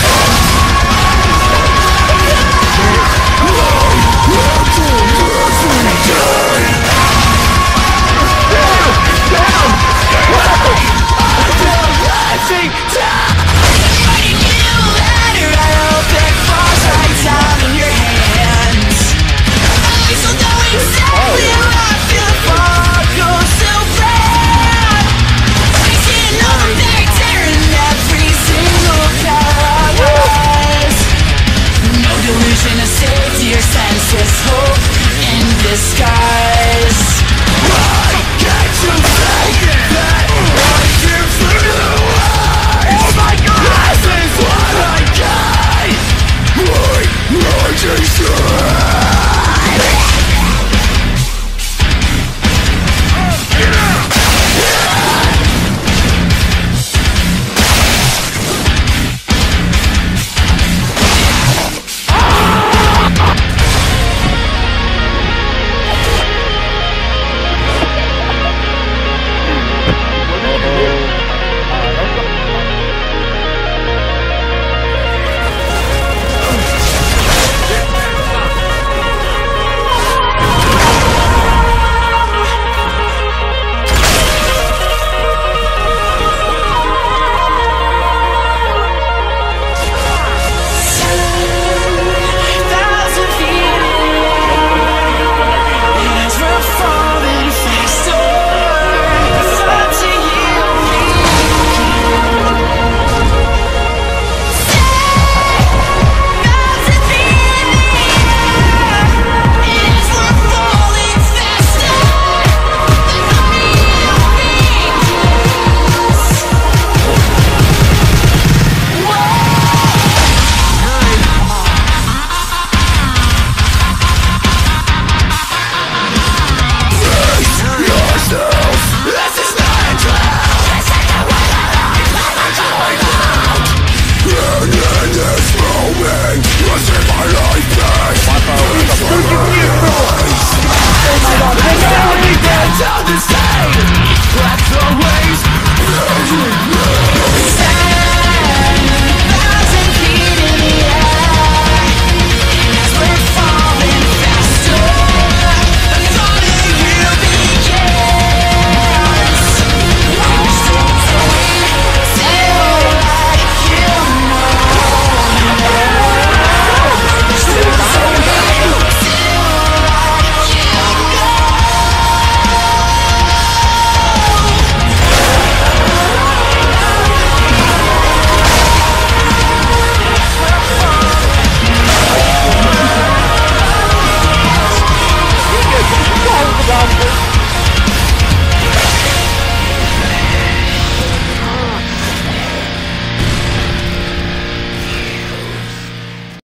Oh!